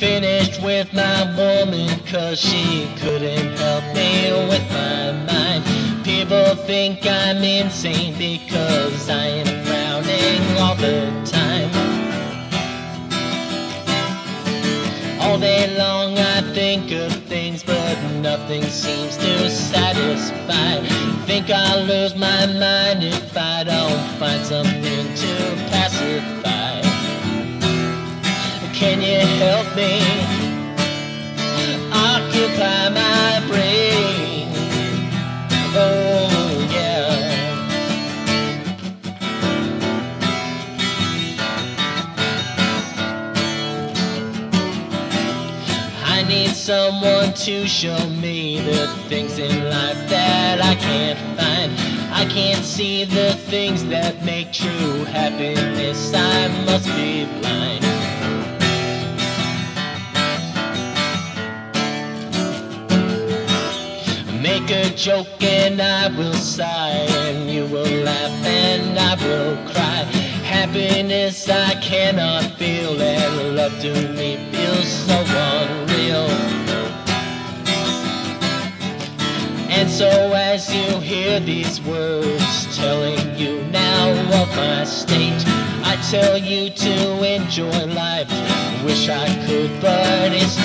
argument with my woman cause she couldn't help me with my mind. People think I'm insane because I am frowning all the time. All day long I think of things but nothing seems to satisfy. Think I'll lose my mind if I don't find something Can you help me occupy my brain? Oh yeah. I need someone to show me the things in life that I can't find. I can't see the things that make true happiness. I must be blind. Make a joke and I will sigh, and you will laugh and I will cry. Happiness I cannot feel, and love to me feels so unreal. And so as you hear these words telling you now of my state, I tell you to enjoy life. Wish I could, but it's.